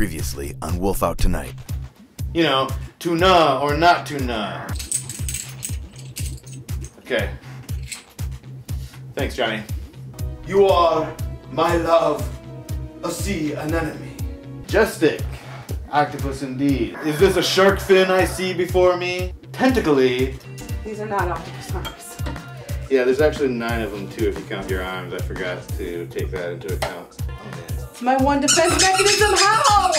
Previously on Wolf Out Tonight. You know, tuna or not tuna. Okay. Thanks, Johnny. You are my love, a sea anemone. Jestic, Octopus indeed. Is this a shark fin I see before me? Tentacly. These are not octopus arms. Yeah, there's actually nine of them too if you count your arms. I forgot to take that into account. It's my one defense mechanism. How?